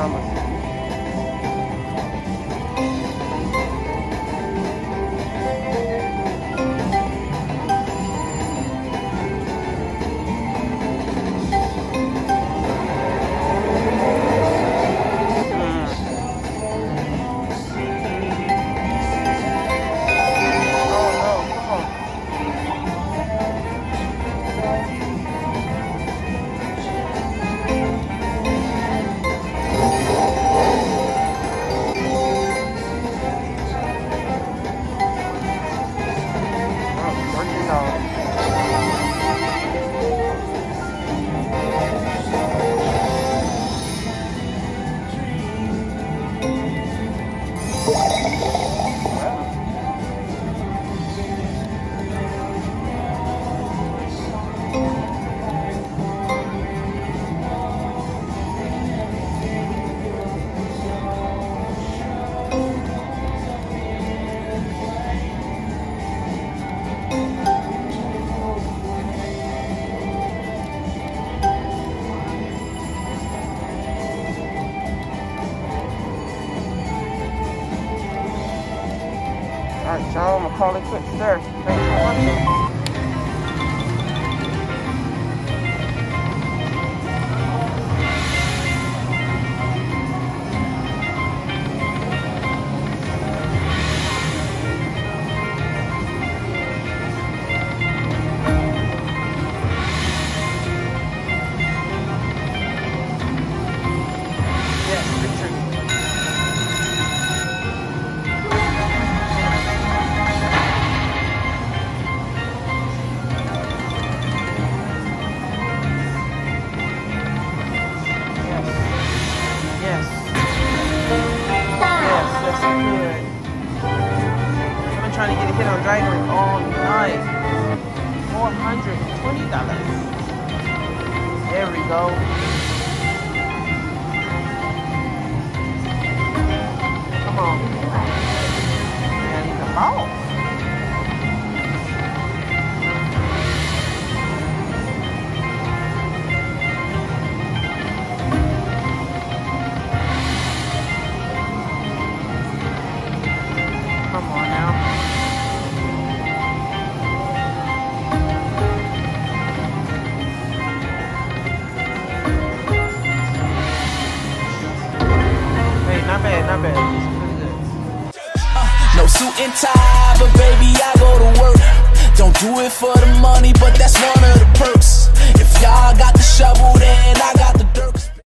chamas. Y'all. I'm gonna call it quits there. Thanks for watching. trying to get a hit on Dragon Link all night. $420. There we go. bad. Uh, no suit and tie, but baby, I go to work. Don't do it for the money, but that's one of the perks. If y'all got the shovel, then I got